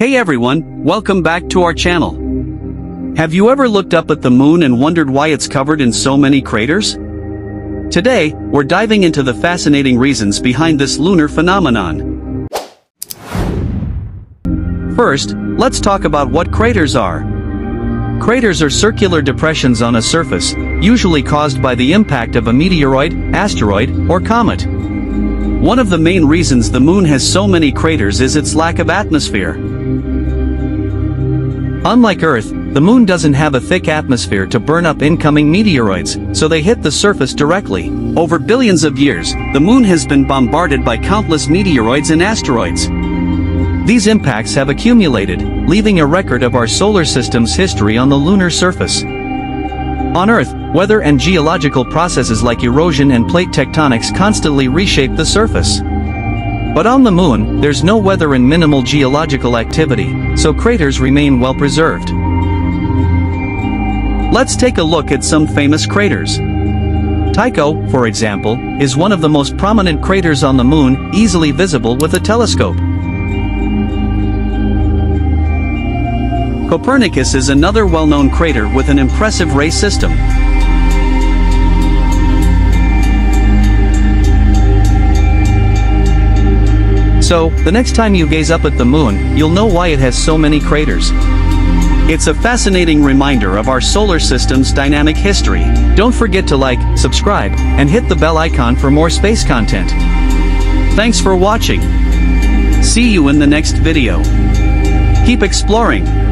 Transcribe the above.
Hey everyone, welcome back to our channel. Have you ever looked up at the moon and wondered why it's covered in so many craters? Today, we're diving into the fascinating reasons behind this lunar phenomenon. First, let's talk about what craters are. Craters are circular depressions on a surface, usually caused by the impact of a meteoroid, asteroid, or comet. One of the main reasons the moon has so many craters is its lack of atmosphere. Unlike Earth, the moon doesn't have a thick atmosphere to burn up incoming meteoroids, so they hit the surface directly. Over billions of years, the moon has been bombarded by countless meteoroids and asteroids. These impacts have accumulated, leaving a record of our solar system's history on the lunar surface. On Earth, weather and geological processes like erosion and plate tectonics constantly reshape the surface. But on the moon, there's no weather and minimal geological activity, so craters remain well preserved. Let's take a look at some famous craters. Tycho, for example, is one of the most prominent craters on the moon, easily visible with a telescope. Copernicus is another well-known crater with an impressive ray system. So, the next time you gaze up at the moon, you'll know why it has so many craters. It's a fascinating reminder of our solar system's dynamic history. Don't forget to like, subscribe, and hit the bell icon for more space content. Thanks for watching. See you in the next video. Keep exploring.